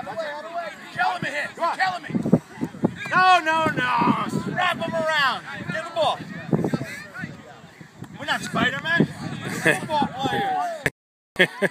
Kill him Kill him. No, no, no. Wrap him around. Get the ball. We're not Spider-Man. Football players.